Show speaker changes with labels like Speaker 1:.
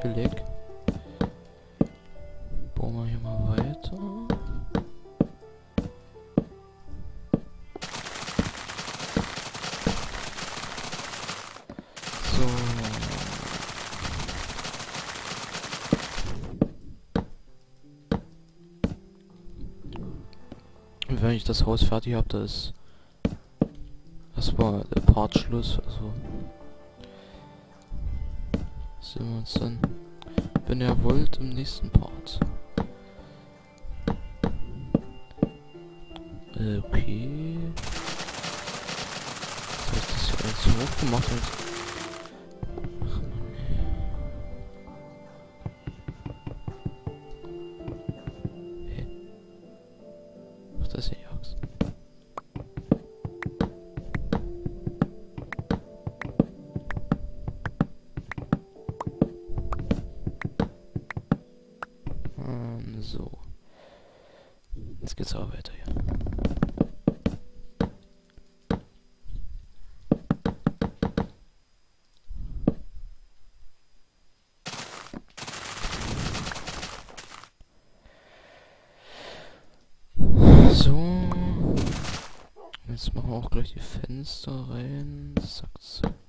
Speaker 1: chillig. Bauen wir hier mal weiter. So. Wenn ich das Haus fertig habe, da ist das war der Part Schluss, also sehen wir uns dann, wenn ihr wollt, im nächsten Part. Äh, Okay. Jetzt hab ich das hier alles hochgemacht und so. Jetzt geht's aber weiter hier. So. Jetzt machen wir auch gleich die Fenster rein. Zack, zack.